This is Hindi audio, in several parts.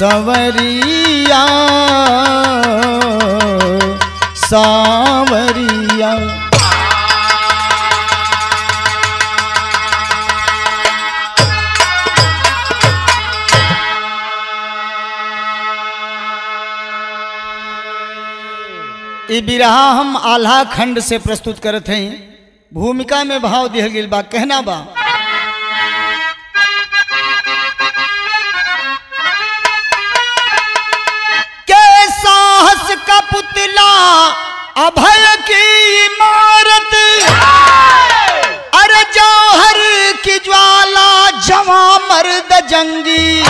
सवरिया, सावरिया। ई बिरहा हम आल्हा खंड से प्रस्तुत करते हैं। भूमिका में भाव दिहल गेल बा, कहना बा। अभय की इमारत। अरे जौहर की ज्वाला, जवा मर्द जंगी।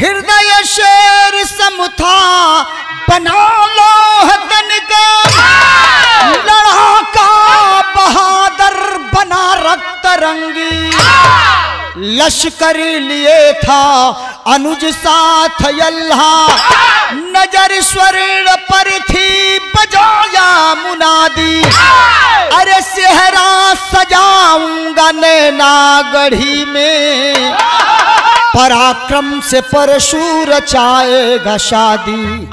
हृदय शेर समुथा, बना लो तनिका लड़ाका बहादुर बना रक्त रंगी लश्कर लिए था अनुज साथ अल्लाह नज़र स्वर्ण पर थी बजाया मुनादी। अरे सेहरा सजाऊँगा नैना गढ़ी में। पराक्रम से परशु रचाएगा शादी।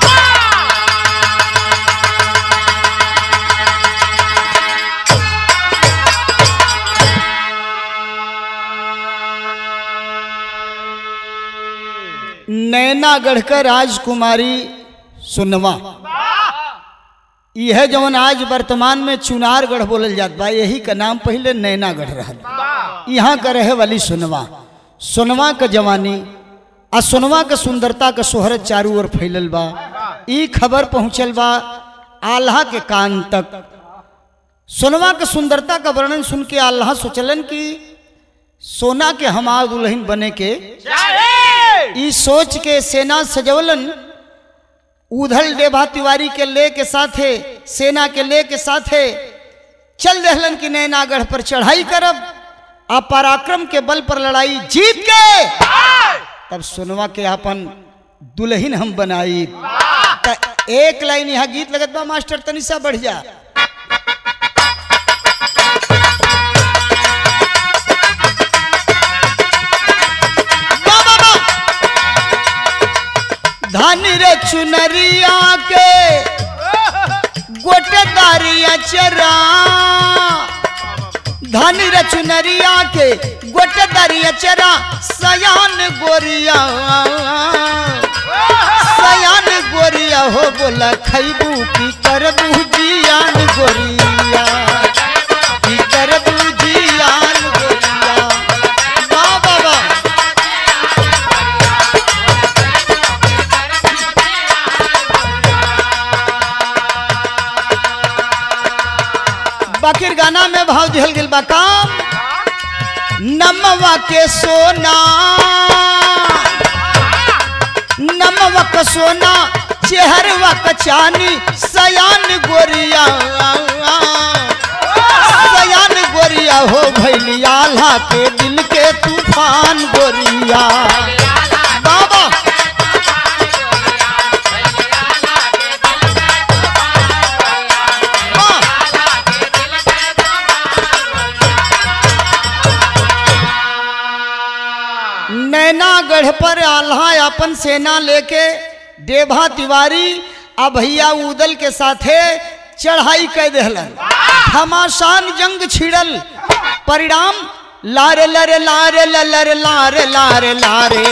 नैनागढ़ का राजकुमारी सुनवा। यह जवन आज वर्तमान में चुनारगढ़ बोलल जात बा, यही का नाम पहले नैनागढ़ रहल। यहाँ का रहे वाली सुनवा। सुनवा का जवानी, आ सुनवा का सुंदरता का शोहरत चारू ओर फैलल बा। खबर पहुंचल बा आल्हा के कान तक। सोनवा के सुंदरता का वर्णन सुन के आल्हा सोचलन कि सोना के हमार दुल्हन बने के सोच के सेना सजवलन, उधल देभा तिवारी के ले के साथे सेना के ले के साथे चल रहलन कि नैनागढ़ पर चढ़ाई करब आ पराक्रम के बल पर लड़ाई जीत के। तब सुनवा के अपन दुल्हन हम बनाई। एक लाइन यहाँ गीत लगत बा, मास्टर तनिसा बढ़ धन रे चुनरिया के। गोटेदारिया चरा। धन रे चुनरिया के। गोटेदारिया चरा। सयान गोरिया। सयान गोरिया हो बोला, खैबू की करबू जियान गोरिया। भाव दिहल गेल बा काम नमवा के सोना। नमवा का सोना, चेहरवा का चानी, सयान गोरिया। सयान गोरिया हो भैली आल्हा के दिल के तूफ़ान गोरिया। बाबा नैनागढ़ पर आल्हा अपन सेना लेके देभा तिवारी आ भैया उदल के साथे चढ़ाई कर दिलन घमासान जंग छिड़ल। परिणाम, लारे, लरे लारे लरे, लारे लारे लारे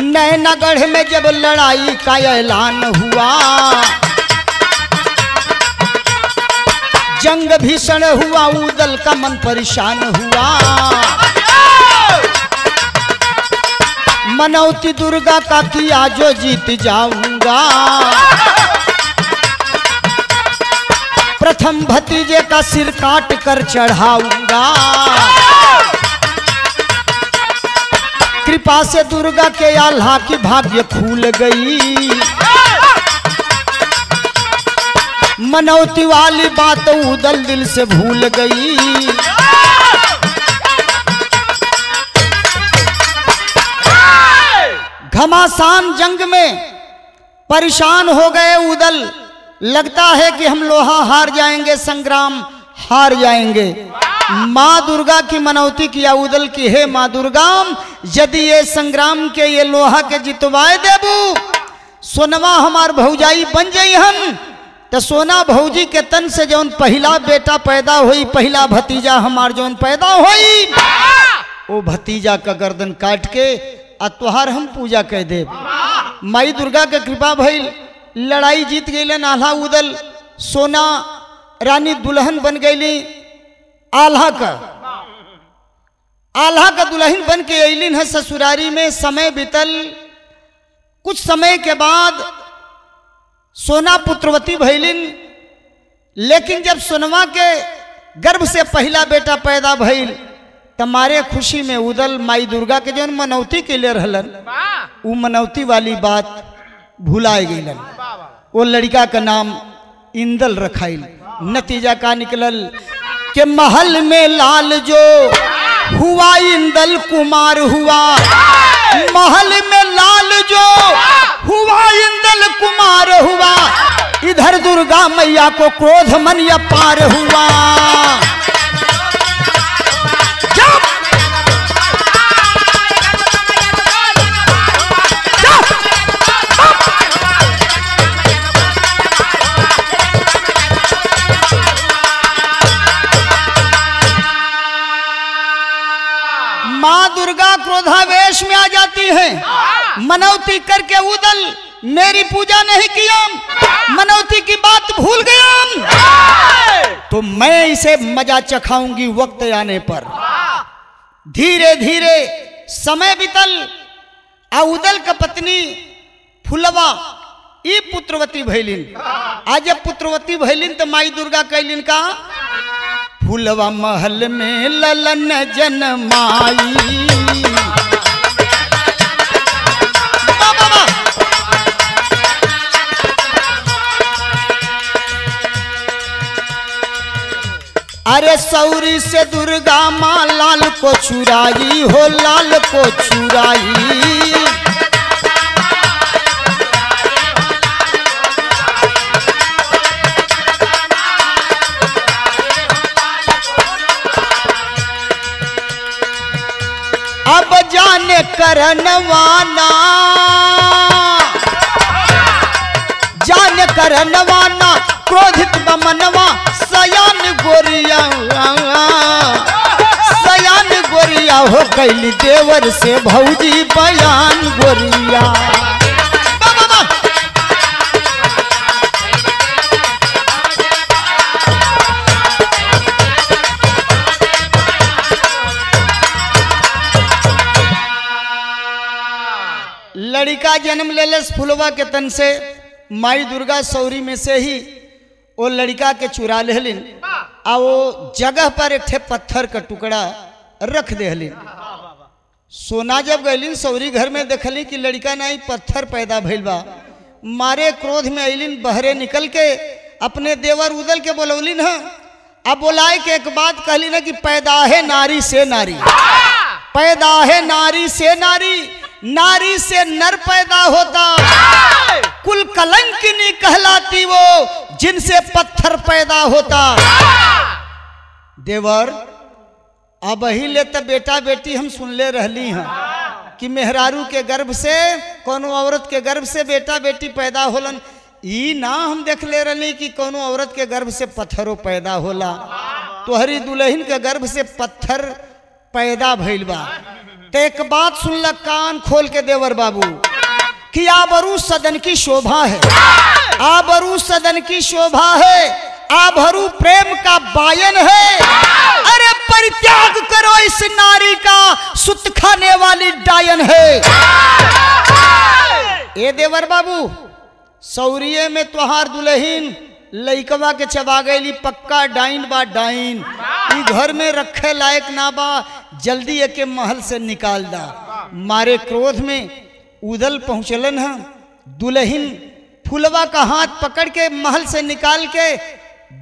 नैनागढ़ में जब लड़ाई का ऐलान हुआ जंग भीषण हुआ, उदल का मन परेशान हुआ। मनौती दुर्गा का किया जो जीत जाऊँगा। प्रथम भतीजे का सिर काट कर चढ़ाऊँगा। कृपा से दुर्गा के आल्हा की भाग्य खुल गई। मनौती वाली बात उदल दिल से भूल गई। घमासान जंग में परेशान हो गए उदल। लगता है कि हम लोहा हार जाएँगे, संग्राम हार जाएँगे। माँ दुर्गा की मनौती किया उदल की, हे माँ दुर्गा, यदि ये संग्राम के ये लोहा के जितवाए देबू, सोनवा हमार भौजाई बन जाई हम तो सोना भौजी के तन से जौन पहला बेटा पैदा हुई पहला भतीजा हमार जौन पैदा हुई वो भतीजा का गर्दन काट के आ तोहार हम पूजा कह दे माई दुर्गा के कृपा भइल लड़ाई जीत गई आल्हा उदल सोना रानी दुल्हन बन गई आल्हा का। आल्हा का दुल्हन बन के अलिन है ससुरारी में समय बीतल। कुछ समय के बाद सोना पुत्रवती भैलिन लेकिन जब सोनवा के गर्भ से पहला बेटा पैदा भइल तमारे खुशी में उदल माई दुर्गा के जौन मनौती के लिए रहलन। उ मनौती वाली बात भुलाए गईलन वो लड़का का नाम इंदल रखाइल। नतीजा का निकलल के महल में लाल जो हुआ इंदल कुमार हुआ। महल में लाल जो हुआ, इंदल कुमार हुआ, इधर दुर्गा मैया को क्रोध मन या पार हुआ। माँ दुर्गा क्रोधावेश में आ जाती है। मनौती करके उदल, मेरी पूजा नहीं किया मनौती की बात भूल गया तो मैं इसे मज़ा चखाऊँगी वक्त आने पर। धीरे धीरे समय बीतल, आ उदल का पत्नी फुलवा, ई पुत्रवती भैलिन। आज पुत्रवती भैलिन तो माई दुर्गा कैलिन का फुलवा महल में ललन जनमाई। अरे सौरी से दुर्गा माँ लाल को चुराई हो, लाल को चुराई अब जान करनवाना जान करनवाना क्रोधित बमनवा, सयान गोरिया। सयान गोरिया हो कैली देवर से भौजी बयान। लड़का जन्म लेलस फुलवा के तन से। माई दुर्गा सौरी में से ही वो लड़का के चुरा लेहलिन। आ वो जगह पर एक ठे पत्थर का टुकड़ा रख देहलिन। सोना जब गईलिन सौरी घर में देखली कि लड़का नहीं पत्थर पैदा भइल बा। मारे क्रोध में अलिन बहरे निकल के अपने देवर उदल के बोलौलिन ह। अब बोलाए के एक बात कहली ना कि पैदा है नारी से नारी। पैदा है नारी से नारी। नारी से नर पैदा होता। कुल कलंकिनी कहलाती वो जिनसे पत्थर पैदा होता। देवर अब ही ले तो बेटा बेटी हम सुन ले रहली हैं कि मेहरारू के गर्भ से कोनो औरत के गर्भ से बेटा बेटी पैदा होलन। ई ना हम देख ले रहली कि कोनो औरत के गर्भ से पत्थरों पैदा होला। तोहरी दुल्हन के गर्भ से पत्थर पैदा भइल बा। तो एक बात सुन ल, कान खोल के देवर बाबू, कि आबरू सदन की शोभा है। आबरू सदन की शोभा है आभरू प्रेम का बायन है। अरे परित्याग करो इस नारी का, सुत खाने वाली डायन है। ए देवर बाबू, सौरिये में तोहार दुल्हीन, लइकवा के चबा गई पक्का डाइन बा डाइन। घर में रखे लायक ना बा जल्दी एके महल से निकाल दा। मारे क्रोध में उदल पहुंचलन है। दुल्हीन फुलवा का हाथ पकड़ के महल से निकाल के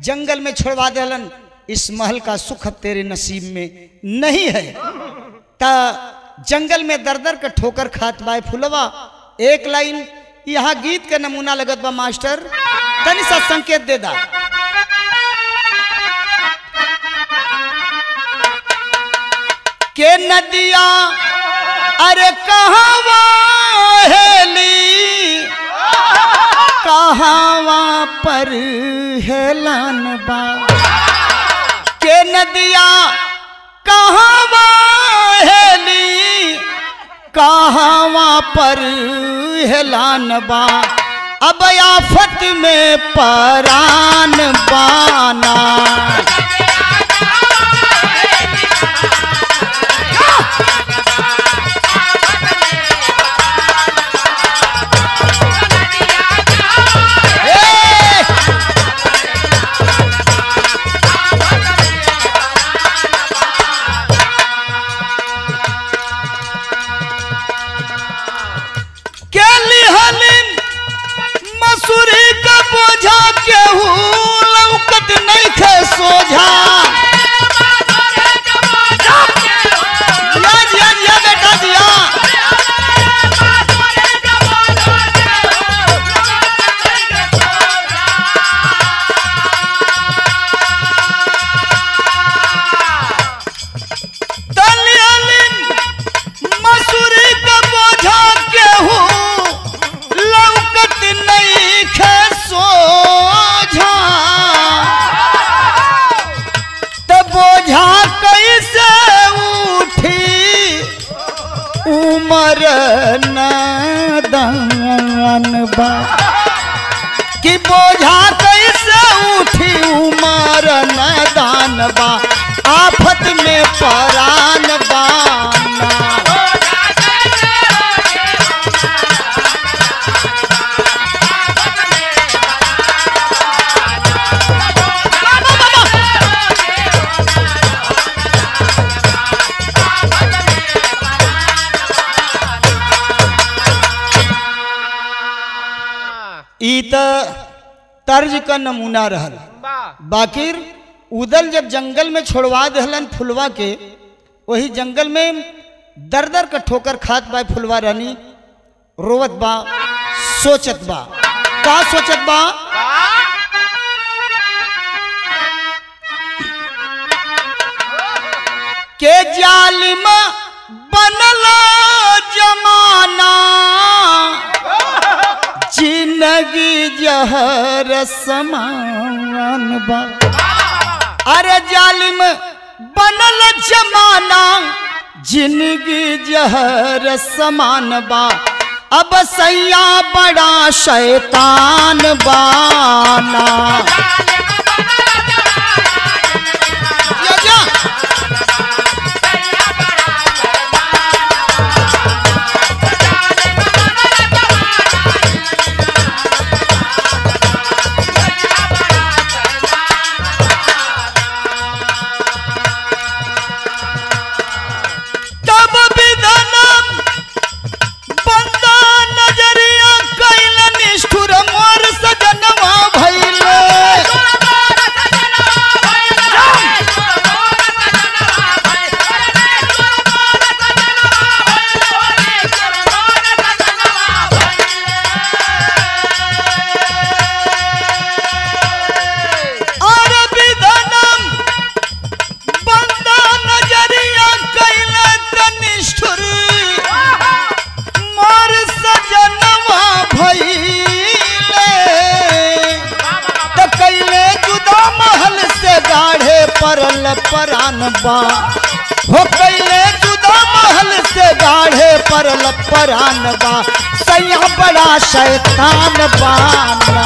जंगल में छोड़वा देलन। इस महल का सुख तेरे नसीब में नहीं है। ता जंगल में दर दर का ठोकर खात बाय फुलवा। एक लाइन, यहाँ गीत का नमूना लगत बा, मास्टर। तनी सा संकेत दे दा। के नदिया, अरे कहवा हेली? पर हेलान बा? के नदिया, कहवा हेली? कहवा पर हेलान बा? अब आफत में परान तर्ज का नमूना रहल। बाकिर उदल जब जंगल में छोड़वा दहलन फुलवा के, वही जंगल में दर दर का ठोकर खात बा फुलवा रानी। रोवत बा, सोचत बा। का सोचत बा? के जालिम बनला जमाना, ज़िंदगी जहर समान बा। अरे जालिम बनल जमाना ज़िंदगी जहर समान बा। अब सैया बड़ा शैतान बाना। शैतान बाना।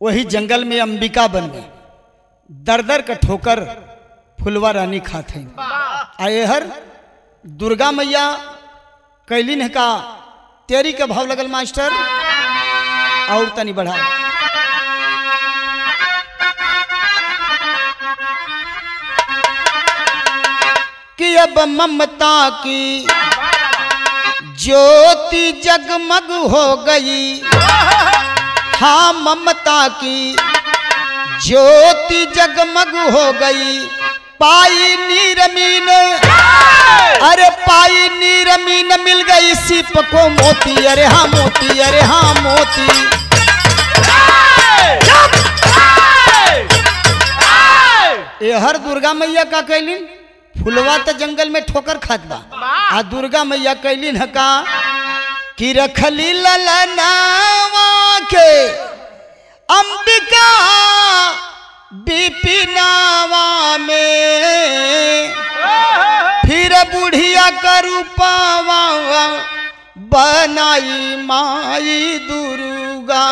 वही जंगल में अंबिका बन गई। दर दर का ठोकर फुलवा रानी खाते आए हर दुर्गा मैया कैलिन का? तेरी के भाव लगल मास्टर? और तनी बढ़ा। कि अब ममता की ज्योति जगमग हो गई। हाँ ममता की ज्योति जगमग हो गई। पाई नीरमीन। अरे पाई नीरमीन मिल गई सिप को मोती। अरे हाँ मोती, अरे हाँ मोती। हर दुर्गा मैया का कैलिन? फुलवा तो जंगल में ठोकर खात बा। आ दुर्गा मैया कैलिन का? कि रखली ललनावा के। अंबिका बिपिनावा में। फिर बुढ़िया का रूपावा बनाई माई दुर्गा।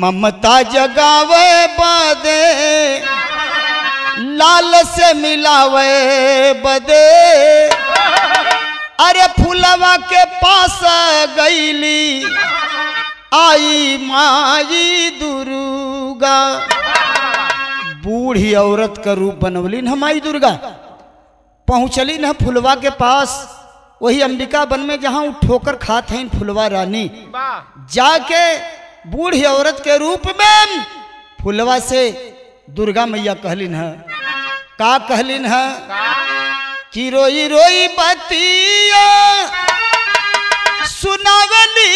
ममता जगावे बदे, लाल से मिलावे बदे। अरे फुलवा के पास गईली, आई माई दुर्गा। बूढ़ी औरत का रूप बनवली न माई दुर्गा, पहुंचली न फुलवा के पास, वही अंबिका वन में जहाँ ठोकर खात हैं फुलवा रानी। जाके बूढ़ी औरत के रूप में फुलवा से दुर्गा मैया कहलिन है। का कहलिन है? कि रोई रोई बतिया सुनावली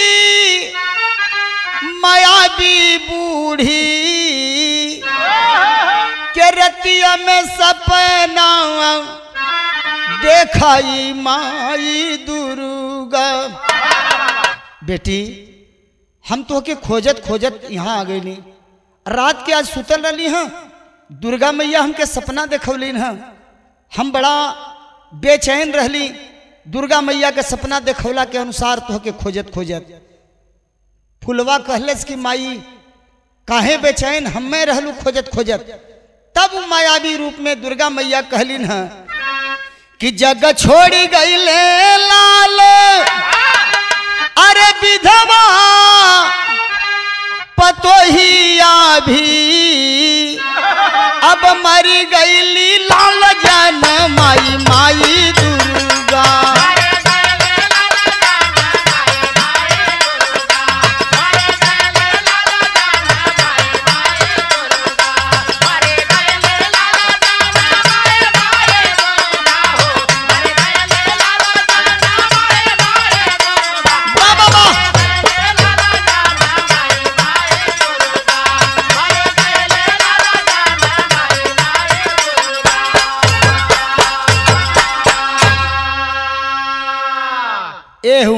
मायावी बूढ़ी के रतिया में सपना देखाई माई दुर्गा। बेटी, हम तो के खोजत खोजत यहाँ आ गई रात के आज सुतल रही हैं। दुर्गा मैया हमके सपना देखौलिन हैं। हम बड़ा बेचैन रहली। दुर्गा मैया के सपना देखौला के अनुसार तो के खोजत खोजत। फुलवा कहलस कि माई, काहे बेचैन? हमें रहलू खोजत खोजत। तब मायावी रूप में दुर्गा मैया कहलिन है कि जग छोड़ी गई ले लाल। अरे विधवा, पतोहिया भी, अब मरी गईली लाल जन माई माई दुर्गा।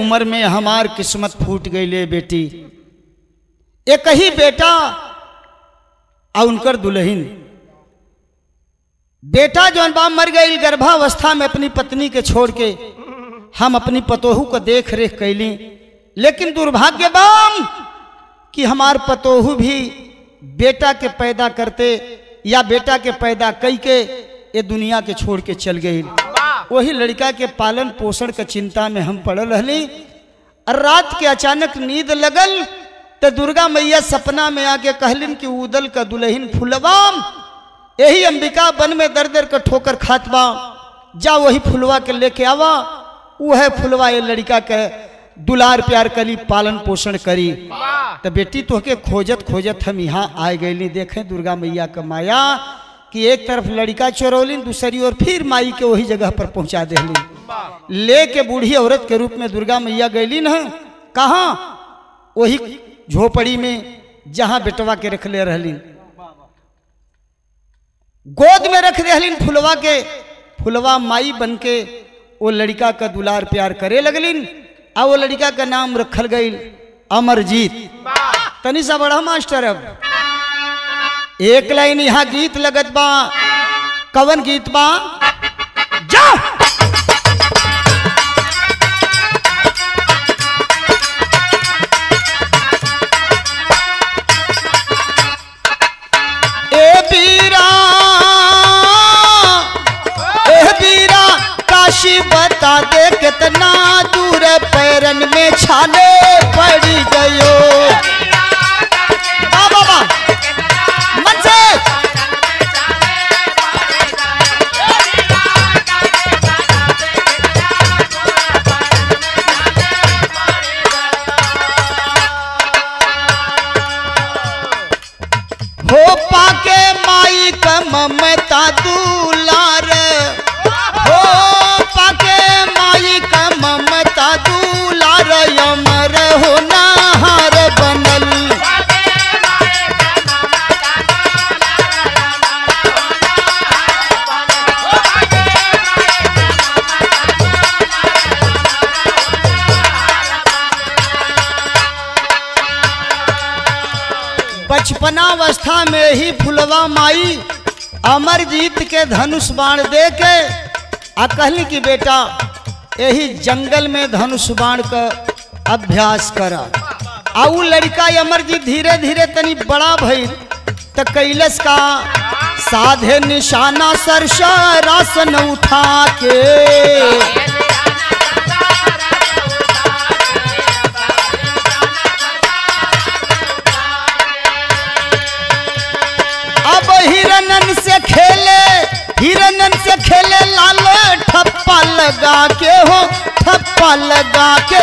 उम्र में हमार किस्मत फूट गई ले बेटी। एक ही बेटा और उनकर दुल्हन। बेटा जौन बा मर गई गर्भावस्था में अपनी पत्नी के छोड़ के हम अपनी पतोहू को देख रेख कैली लेकिन दुर्भाग्य बाम कि हमार पतोहू भी बेटा के पैदा करते या बेटा के पैदा कई के ये दुनिया के छोड़ के चल गई वही लड़का के पालन पोषण के चिंता में हम पड़ल रहली। और रात के अचानक नींद लगल तो दुर्गा मैया सपना में आके कहलिन कि उदल का दुल्हन फुलवाम। यही अंबिका वन में दर दर का ठोकर खात बा। जा वही फुलवा के लेके आवा। वह फुलवा ये लड़का के दुलार प्यार करी पालन पोषण करी। तो बेटी तोहके खोजत खोजत हम यहाँ आए गए देखें दुर्गा मैया का माया। कि एक तरफ़ लड़का चोरौलिन दूसरी ओर फिर माई के वही जगह पर पहुँचा ले के बूढ़ी औरत के रूप में दुर्गा मैया गईलिन है कहाँ? वही झोपड़ी में जहाँ बेटवा के रखले रहलिन गोद में रख रहलिन फुलवा के, फुलवा माई बन के वो लड़का का दुलार प्यार करे लगलिन आ वो लड़का का नाम रखल गई अमरजीत। तनी सा बड़ा मास्टर अब। एक लाइन यहाँ गीत लगत बा। कवन गीत बा? जा! काशी बता दे कितना दूर पैरन में छाले पड़ी गयो। ही फुलवा माई, अमरजीत के धनुष बाण दे के आ कहली कि बेटा यही जंगल में धनुष बाण का अभ्यास कर। आ लड़का अमरजीत धीरे धीरे तनी बड़ा भई त कैलस का साधे निशाना सरसा रासन उठा के। खेले हिरणन से खेले लाल ठप्पा लगा के हो ठप्पा लगा के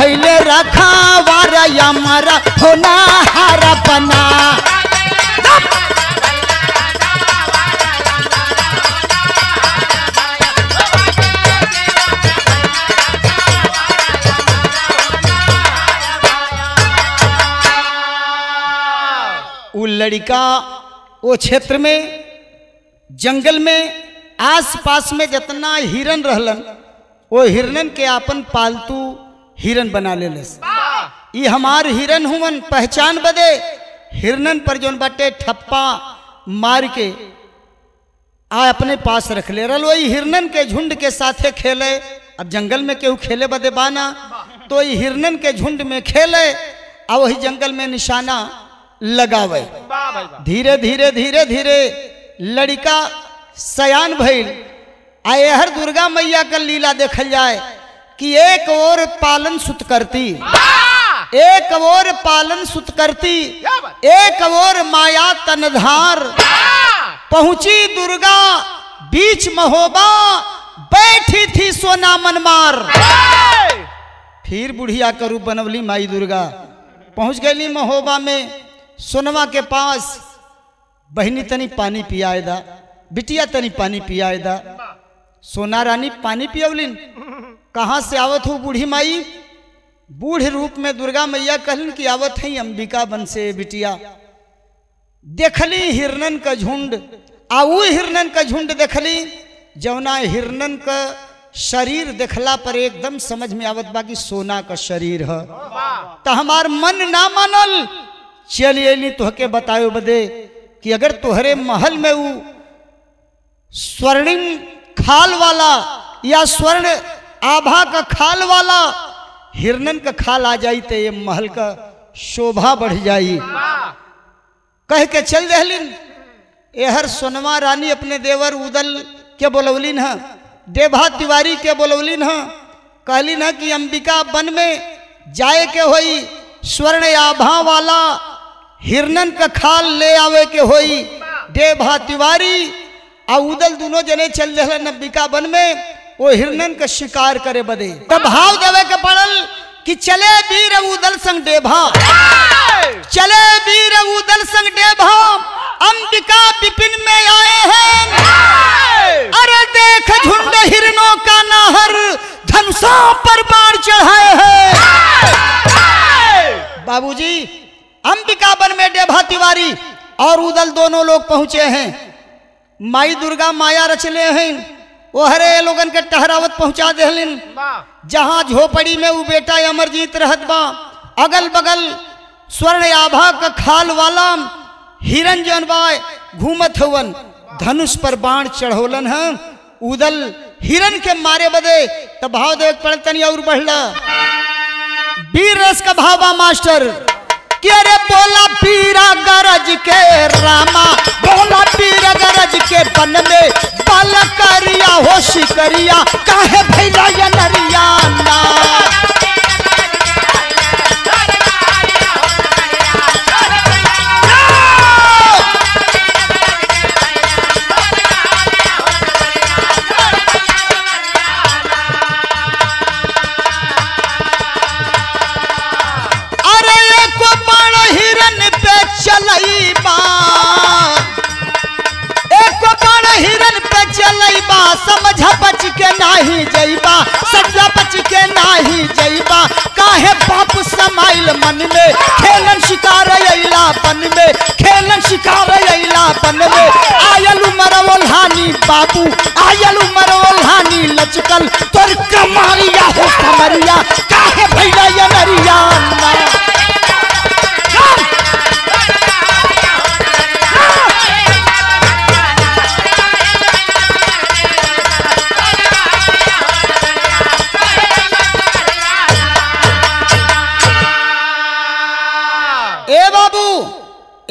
भैले रखा वारा या मारा होना हारा बना लड़का वो क्षेत्र में, जंगल में, आसपास में जितना हिरन रहलन वो हिरनन के आपन पालतू हिरन बना लेलस ई हमार हिरन हुवन पहचान बदे। हिरनन पर जोन बटे ठप्पा मार के आ अपने पास रख ले। रल वही हिरनन के झुंड के साथे खेले। अब जंगल में केहू खेले बदे बाना। तो ई हिरनन के झुंड में खेले आ वही जंगल में निशाना लगावे। धीरे धीरे धीरे धीरे लड़का सयान भइल। आ हर दुर्गा मैया का लीला देखल जाए। कि एक और पालन सुत करती। एक और पालन सुत करती। एक और माया तनधार। पहुँची दुर्गा बीच महोबा बैठी थी सोना मनमार फिर बुढ़िया करू बनवली माई दुर्गा। पहुँच गई महोबा में सोनवा के पास। बहनी तनी पानी पियाए दा बिटिया तनी पानी पियाए दा सोना रानी पानी पियवलिन कहाँ से आवत हो बूढ़ी माई? बूढ़ रूप में दुर्गा मैया कहलिन कि आवत है, अंबिका बन से बिटिया। देखली हिरनन का झुंड आ उ हिरनन का झुंड देखली। जौना हिरनन का शरीर देखला पर एकदम समझ में आवत बा कि सोना का शरीर है। तो हमार मन ना मानल। चल अली तोहके बतायो बदे कि अगर तोहरे महल में वो स्वर्णिम खाल वाला या स्वर्ण आभा का खाल वाला हिरनन का खाल आ जाई तो ये महल का शोभा बढ़ जाई। कह के चल रहलिन एहर सोनवा रानी अपने देवर उदल के बोलवलिन है, देभा तिवारी के बोलवलिन है। कहलिन है कि अंबिका वन में जाए के होई, स्वर्ण आभा वाला हिरनन का खाल ले आवे के होई, देभा तिवारी। आ उदल दोनों जने चल रहे अंबिका वन में। वो हिरनन का शिकार करे बदे। तब भाव देवे के पड़ल कि चले वीर उदल संग देभा चले वीर उदल संग देभा अंबिका विपिन में आए हैं। अरे देख झुंड हिरनों का नाहर धनुषा पर बाढ़ चढ़ाए हैं। बाबूजी, अंबिका बन में देभा तिवारी और उदल दोनों लोग पहुँचे हैं। माई दुर्गा माया रचले हैं। वो हरे लोगन के टहरावत पहुँचा देहलिन। जहाँ झोपड़ी में वो बेटा अमरजीत रहत बा। अगल बगल स्वर्ण आभा का खाल वाला हिरन जौन बा घूमत हवन धनुष पर बाण चढ़ोलन है। उदल हिरन के मारे बदे तो भाव देख पड़ तनी और बढ़ला। वीर रस का भावा मास्टर के रे बोला पीरा गरज के रामा बोला पीरा गरज के बन में बल करिया हो शिकरिया काहे भैला नरिया ना पे चलई समझ बच के नाही जइबा, सजा बच के नाही जइबा। काहे बाप समाइल मन में खेलन शिकार बन में खेलन शिकार बन में आयल उमर ओल्हानी बाबू, आयल उमर ओल्हानी लचकल, तोर कमारिया हो कमरिया काहे भैया नरिया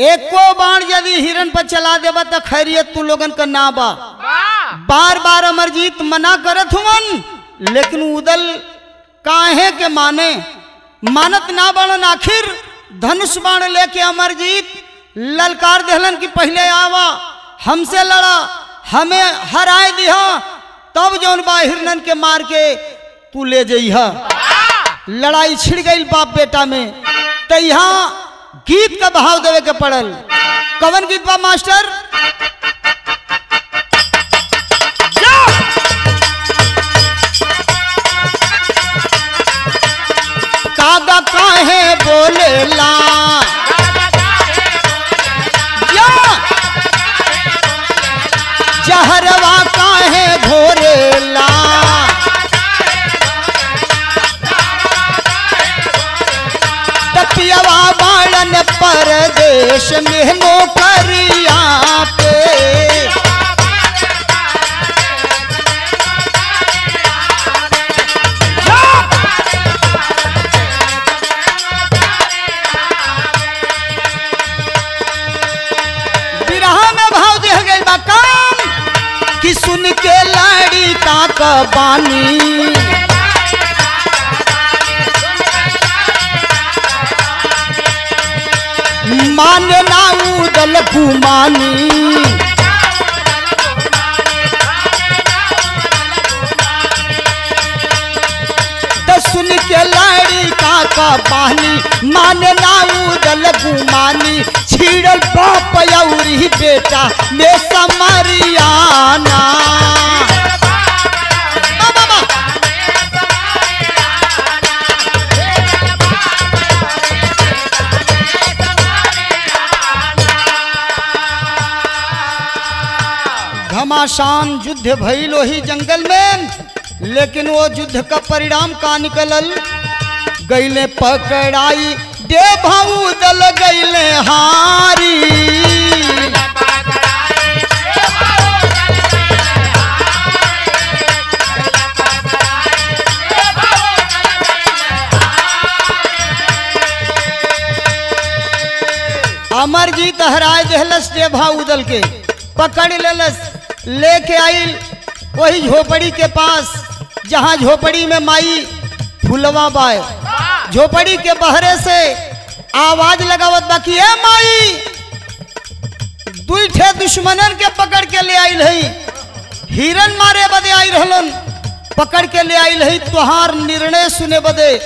एको बाण यदि हिरण पर चला देबा त खैरियत तू लोगन का ना बा बार बार अमरजीत मना करत हुवन लेकिन उदल काहे के माने? मानत ना बनन आखिर धनुष बाण लेके अमरजीत ललकार देहलन कि पहले आवा हमसे लड़ा हमें हराए दिहा तब जौन बा हिरनन के मार के तू ले जइहा। लड़ाई छिड़ गई बाप बेटा में तो यहाँ गीत का भाव देवे के पड़ल। कवन गीत बा, मास्टर? कागा काहे बोलेला? जहरवा काहे घोरेला बाड़न परदेश में नौकरिया पे सुन के लाड़ी का कबानी माने ना उदल गुमानी तो सुन के लाड़ी का का पानी, माने ना उदल गुमानी छीड़ल बाप बेटा में समरियाना घमासान युद्ध भइल वही जंगल में, लेकिन वो युद्ध का परिणाम का निकलल? गैले पकड़ाई दे भाऊ दल गैले हारी। अमरजीत हराय देहलस दे भाऊ दल के, पकड़ लेलस। लेके आइल वही झोपड़ी के पास, जहाँ झोपड़ी में माई फुलवा बाय। झोपड़ी के बहरे से आवाज़ लगावत बाकी, ए माई दुई ठे दुश्मनन के पकड़ के ले आइल हई। हिरन मारे बदे आई रहलन, पकड़ के ले आइल हई, तुहार निर्णय सुने बदे।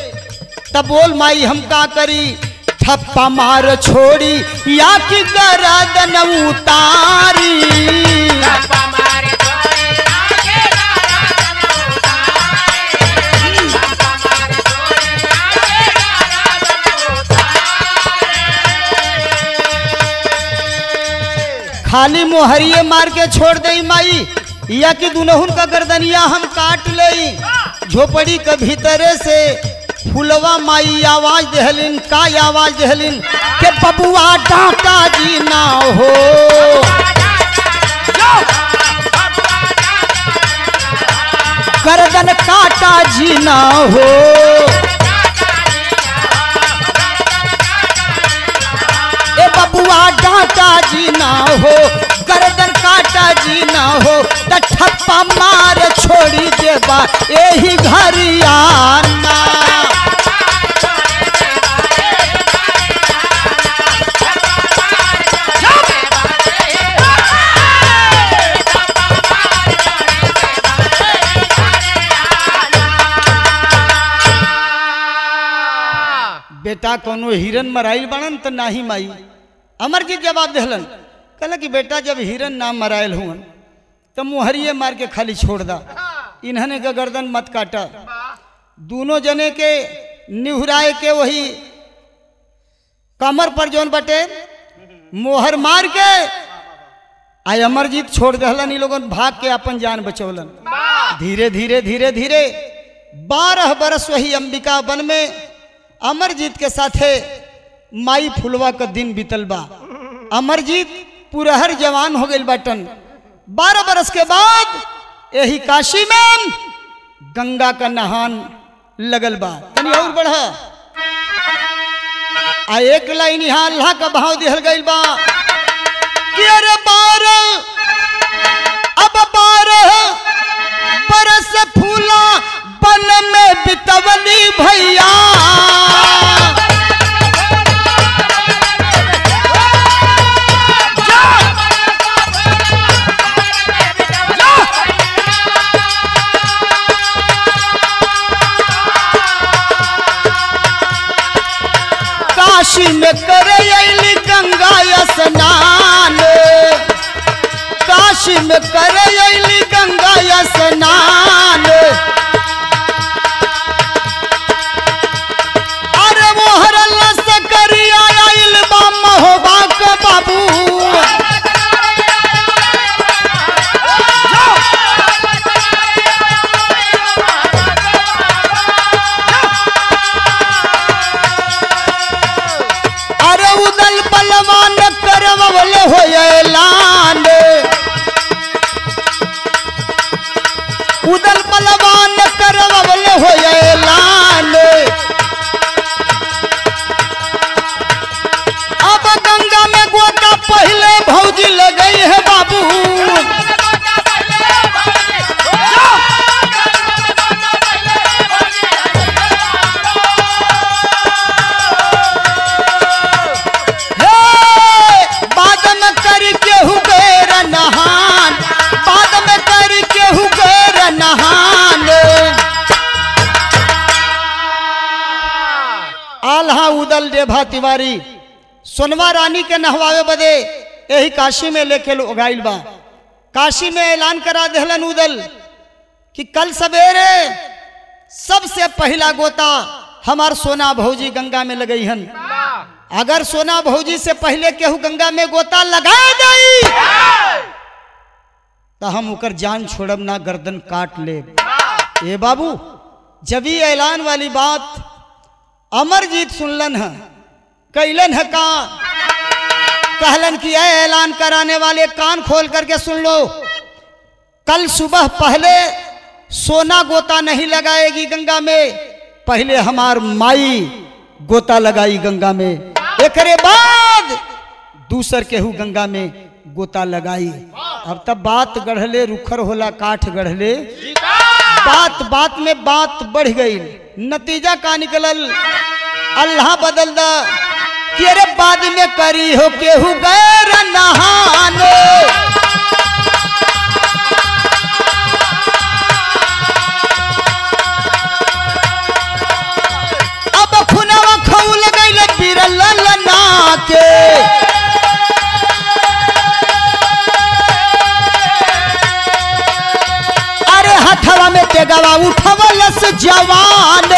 तब बोल, माई, हम का करी? थप्पा मार छोड़ी, या कि गरदन उतारी? खाली मोहरिए मार के छोड़ दई माई। या कि दुनहुन का गर्दनिया हम काट लई। झोपड़ी के भीतरे से फुलवा माई आवाज़ दहलिन, का आवाज़ दहलिन? के बबुआ डाटा जी ना हो। गर्दन काटा जी ना हो। बबुआ डाटा जी ना हो, गर्दन काटा जी ना हो त ठप्पा मार छोड़ी देबा एही घरियाना बेटा कोनो हिरन मराइल बनन त नाही माई। अमरजीत जवाब देहलन। कहला कि बेटा, जब हिरन नाम मरायल हुअन तो मुहरिए मार के खाली छोड़ दा। इन्हने का गर्दन मत काटा। दोनों जने के निहुराए के वही कमर पर जौन बटे, मोहर मार के, आय अमरजीत छोड़ दहलन। इ लोगन भाग के अपन जान बचौलन। धीरे धीरे धीरे धीरे, बारह बरस वही अंबिका वन में अमरजीत के साथे माई फुलवा का दिन बीतल बा अमरजीत पुरहर जवान हो गई बाटन। बारह बरस के बाद यही काशी में गंगा का नहान लगल बा। तनी और बढ़। आ एक लाइन यहाँ अल्लाह का भाव दिहल गई बा। कि अरे बारह, अब बारह बरस फूला बन में उदल देभा तिवारी सोनवा रानी के नहवावे बदे यही काशी में लेके लोग आइल बा। काशी में ऐलान करा देहलन उदल कि कल सवेरे सबसे पहला गोता हमार सोना भौजी गंगा में लगई हन। अगर सोना भौजी से पहले केहू गंगा में गोता लगा दई तो हम ओकर जान छोड़ब ना गर्दन काट ले ए बाबू, जब ही ऐलान वाली बात अमरजीत सुनलन है कैलन है कान। कहलन कि ऐलान कराने वाले कान खोल करके सुन लो। कल सुबह पहले सोना गोता नहीं लगाएगी गंगा में पहले हमार माई गोता लगाई गंगा में। एक बाद दूसर केहू गंगा में गोता लगाई। अब तब बात गढ़ले रुखर होला काठ गढ़ले। बात बात में बात बढ़ गई। नतीजा का निकलल। अल्लाह बदल दा अरे बाद में करी हो केहू गैर नहाने। अब बिरल ना के अरे हथवा में तेगवा उठवलस जवान।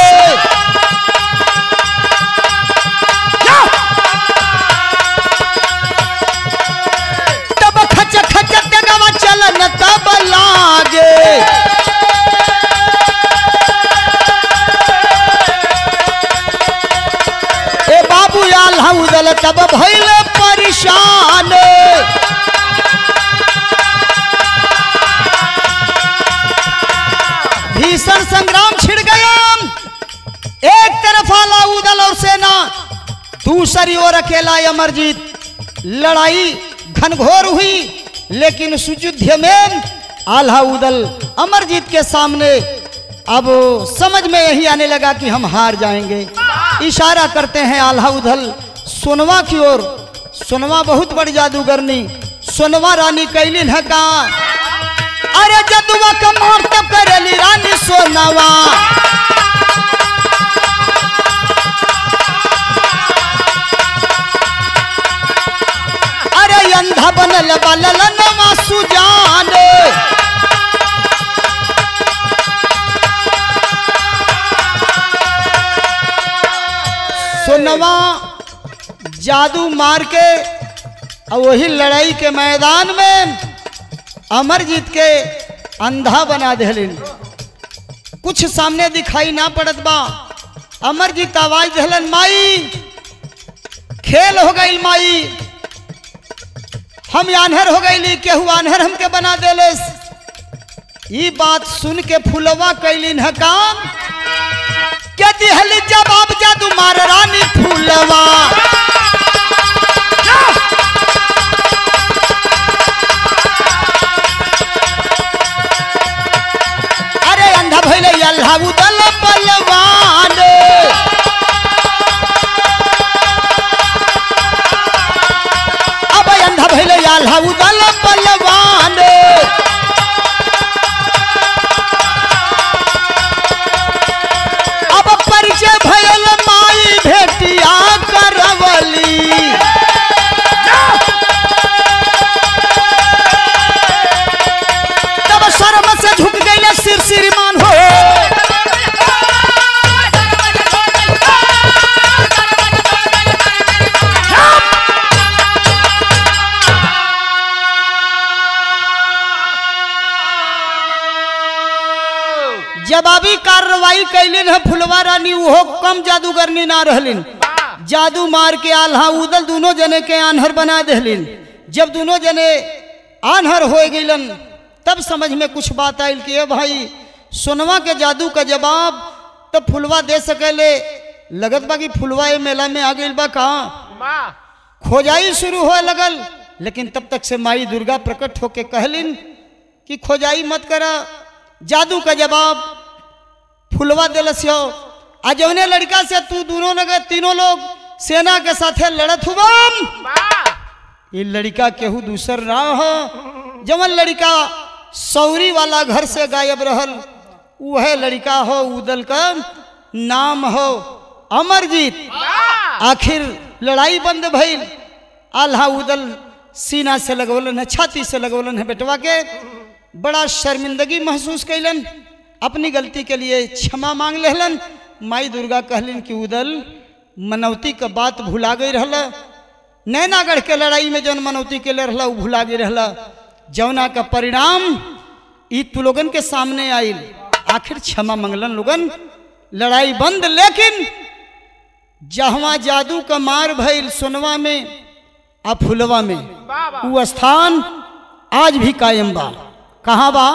लागे। बाबू आल्हा उदल तब भइल परेशान। भीषण संग्राम छिड़ गया। एक तरफ़ आला उदल और सेना, दूसरी ओर अकेला अमरजीत। लड़ाई घनघोर हुई, लेकिन उस युद्ध में आल्हा उदल अमरजीत के सामने। अब समझ में यही आने लगा कि हम हार जाएँगे। इशारा करते हैं आल्हा उदल सुनवा की ओर। सुनवा बहुत बड़ी जादूगरनी। सुनवा रानी कैलिन है अरे जदुआ का मार तब करेली रानी सोनवा। अंधा बनल बलल नवा सुजान। सोनवा जादू मार के और वही लड़ाई के मैदान में अमरजीत के अंधा बना दिलिन कुछ सामने दिखाई ना पड़त बा। अमरजीत आवाज़ दिलन माई, खेल हो गई माई। हम आन्हर हो गई केहू आन्हर हमके बना देले ई बात सुन के फुलवा कैलिन काम? के दिहली जवाब जादू मार रानी फूलवा? अरे अंधा भैले अल्लाह उदल बलवान। अल्लाह उदल बलवान कैलिन है फुलवा रानी उहो कम जादूगरनी ना रहलिन। जादू मार के आल्हा उदल दोनों जने के आन्हर बना देलिन जब दोनों जने आन्हर हो गईलन तब समझ में कुछ बात आयल कि भाई, सोनवा के जादू का जवाब तब फुलवा दे सकेले। लगत बा कि फुलवा ये मेला में आ गई बा कहाँ? खोजाई शुरू हो लगल, लेकिन तब तक से माई दुर्गा प्रकट होके कहलिन कि खोजाई मत करा। जादू का जवाब फुलवा दिलस हो आ जौने लड़का से तू दोनों नगर तीनों लोग सेना के साथे लड़त हुआ ये लड़का केहू दूसर ना हो। जवन लड़का सौरी वाला घर से गायब रहल वह लड़का हो उदल का नाम हो अमरजीत। आखिर लड़ाई बंद भइल। आल्हा उदल सीना से लगवलन है छाती से लगवलन है बेटवा के। बड़ा शर्मिंदगी महसूस कैलन। अपनी गलती के लिए क्षमा मांग लेहलन। माई दुर्गा कहलिन कि उदल मनौती का बात भुला गई रहला। नैनागढ़ के लड़ाई में जौन मनौती के ले रहला उ भुला गई रहला। जौना का परिणाम ई तू लोगन के सामने आइल। आखिर क्षमा मंगलन लोगन। लड़ाई बंद लेकिन जहवा जादू का मार भइल सोनवा में आ फुलवा में। वो स्थान आज भी कायम बा। कहाँ बा?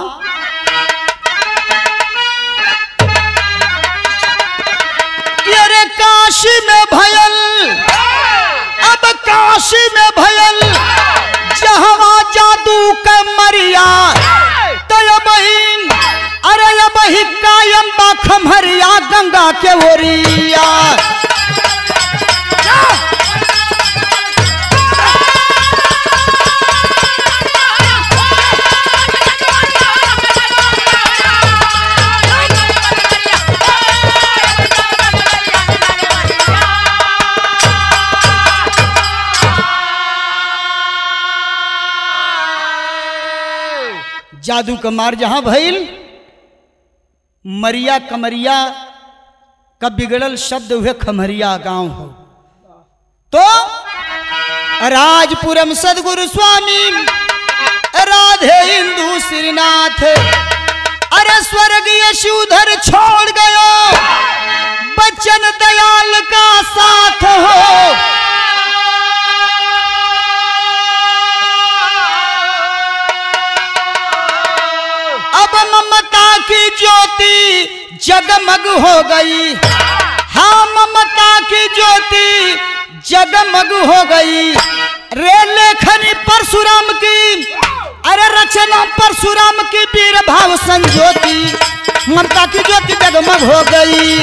काशी में भयल। अब काशी में भयल। जहवा जादू के मरिया। तो अरे ये बही कायम बा खमहरिया गंगा के ओरिया। जादू का मार जहाँ भइल, मरिया कमरिया का बिगड़ल शब्द हुए खमरिया गाँव हो। तो राजपुरम सदगुरु स्वामी, राधे हिंदू श्रीनाथ, अरे स्वर्गीय शिवधर छोड़ गयो बच्चन दयाल का साथ हो। ममता की ज्योति जगमग हो गई। हाँ ममता की ज्योति जगमग हो गई। रे लेखनी परशुराम की, अरे रचना परशुराम की वीर भाव संज्योति। ममता की ज्योति जगमग हो गई।